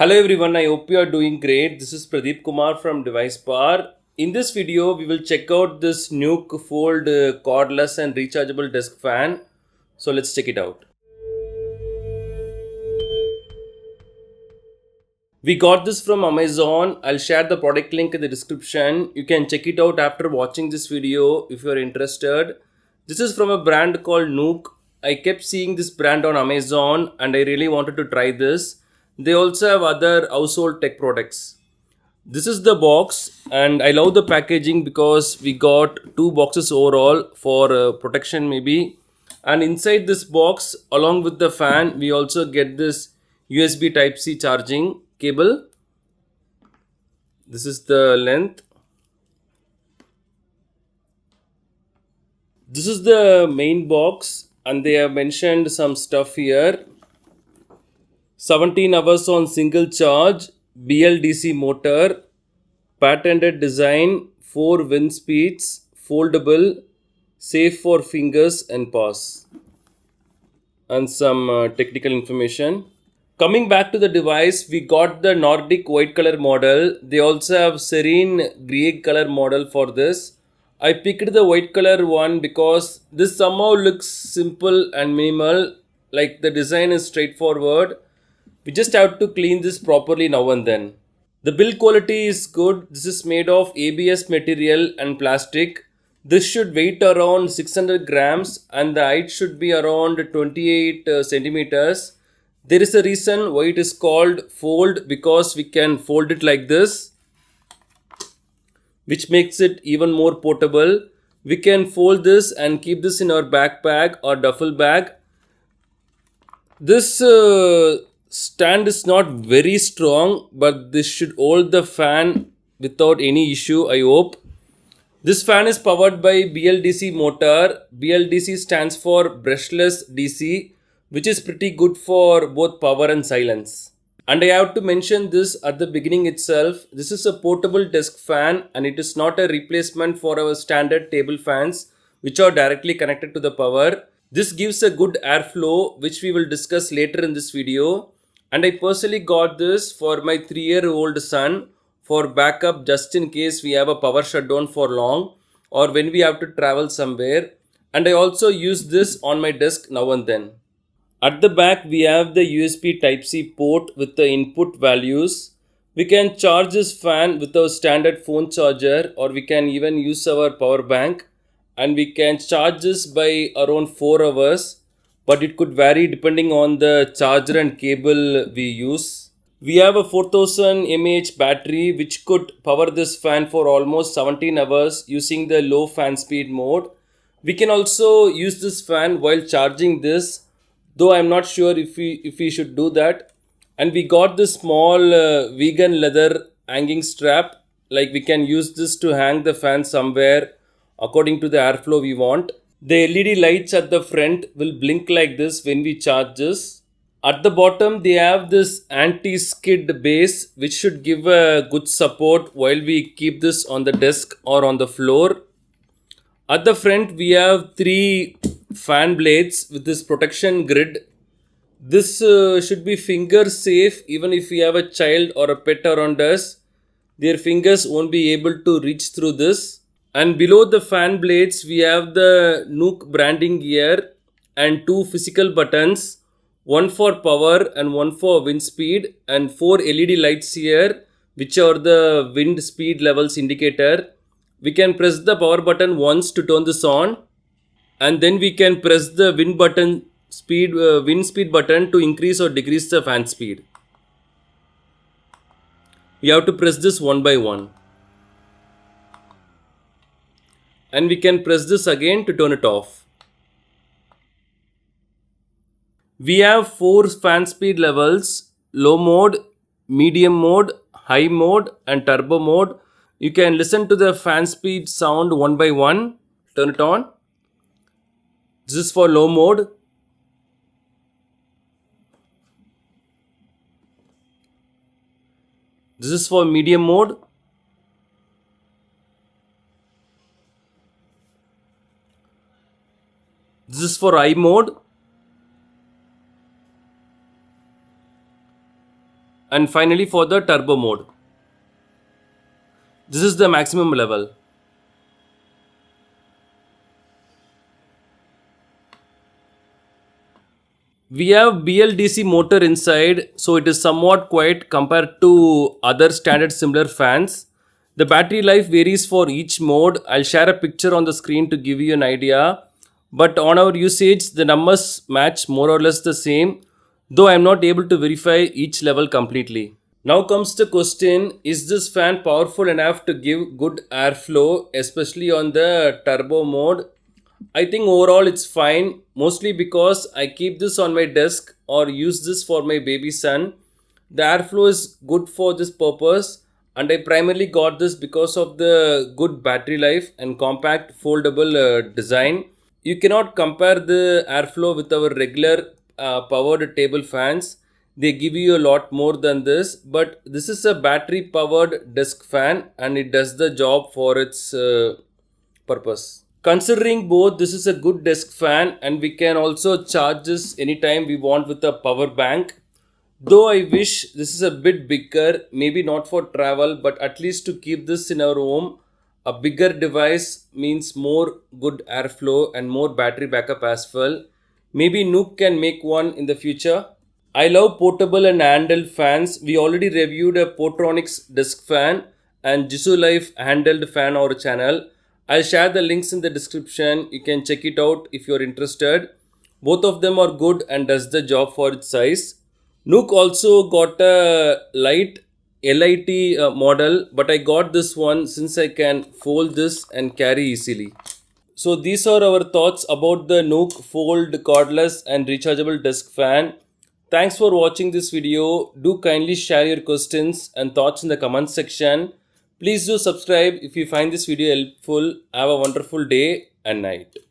Hello everyone, I hope you are doing great. This is Pradeep Kumar from DeviceBAR. In this video, we will check out this NUUK FŌLDE uh, cordless and rechargeable desk fan. So let's check it out. We got this from Amazon. I'll share the product link in the description. You can check it out after watching this video if you're interested. This is from a brand called NUUK. I kept seeing this brand on Amazon and I really wanted to try this. They also have other household tech products. This is the box and I love the packaging because we got two boxes overall for uh, protection maybe. And inside this box along with the fan we also get this USB type C charging cable. This is the length. This is the main box and they have mentioned some stuff here 17 hours on single charge BLDC motor patented design 4 wind speeds foldable safe for fingers and paws. And some uh, technical information. Coming back to the device we got the nordic white color model. They also have serene gray color model for this. I picked the white color one because this somehow looks simple and minimal like the design is straightforward. We just have to clean this properly now and then. The build quality is good. This is made of ABS material and plastic. This should weight around 600 grams and the height should be around 28 uh, centimeters. There is a reason why it is called fold because we can fold it like this which makes it even more portable. We can fold this and keep this in our backpack or duffel bag. This uh, stand is not very strong, but this should hold the fan without any issue, I hope. This fan is powered by BLDC motor. BLDC stands for brushless DC, which is pretty good for both power and silence. And I have to mention this at the beginning itself. This is a portable desk fan and it is not a replacement for our standard table fans which are directly connected to the power. This gives a good airflow which we will discuss later in this video. And I personally got this for my 3 year old son for backup just in case we have a power shutdown for long or when we have to travel somewhere. And I also use this on my desk now and then. At the back, we have the USB Type-C port with the input values. We can charge this fan with our standard phone charger or we can even use our power bank and we can charge this by around 4 hours but it could vary depending on the charger and cable we use. We have a 4000 mAh battery which could power this fan for almost 17 hours using the low fan speed mode. We can also use this fan while charging this though i'm not sure if we if we should do that and we got this small uh, vegan leather hanging strap like we can use this to hang the fan somewhere according to the airflow we want the led lights at the front will blink like this when we charge this at the bottom they have this anti-skid base which should give a good support while we keep this on the desk or on the floor at the front we have three fan blades with this protection grid. This uh, should be finger safe even if we have a child or a pet around us. Their fingers won't be able to reach through this. And below the fan blades we have the NUUK branding gear and two physical buttons. One for power and one for wind speed and four LED lights here which are the wind speed levels indicator. We can press the power button once to turn this on and then we can press the wind button speed uh, wind speed button to increase or decrease the fan speed we have to press this one by one and we can press this again to turn it off we have four fan speed levels low mode medium mode high mode and turbo mode you can listen to the fan speed sound one by one turn it on this is for low mode. This is for medium mode. Is for i mode and finally for the turbo mode. This is the maximum level. We have BLDC motor inside so it is somewhat quiet compared to other standard similar fans. The battery life varies for each mode. I'll share a picture on the screen to give you an idea. But on our usage, the numbers match more or less the same, though I'm not able to verify each level completely. Now comes the question, is this fan powerful enough to give good airflow, especially on the turbo mode? I think overall it's fine, mostly because I keep this on my desk or use this for my baby son. The airflow is good for this purpose and I primarily got this because of the good battery life and compact foldable uh, design. You cannot compare the airflow with our regular uh, powered table fans. They give you a lot more than this, but this is a battery powered desk fan and it does the job for its uh, purpose. Considering both, this is a good desk fan and we can also charge this anytime we want with a power bank. Though I wish this is a bit bigger, maybe not for travel, but at least to keep this in our home. A bigger device means more good airflow and more battery backup as well. Maybe NUUK can make one in the future. I love portable and handheld fans. We already reviewed a Portronics desk fan and JISULIFE handheld fan our channel. I'll share the links in the description. You can check it out if you're interested. Both of them are good and does the job for its size. NUUK also got a light LIT uh, model but I got this one since I can fold this and carry easily. So these are our thoughts about the NUUK FŌLDE cordless and rechargeable desk fan. Thanks for watching this video. Do kindly share your questions and thoughts in the comment section. Please do subscribe if you find this video helpful. Have a wonderful day and night.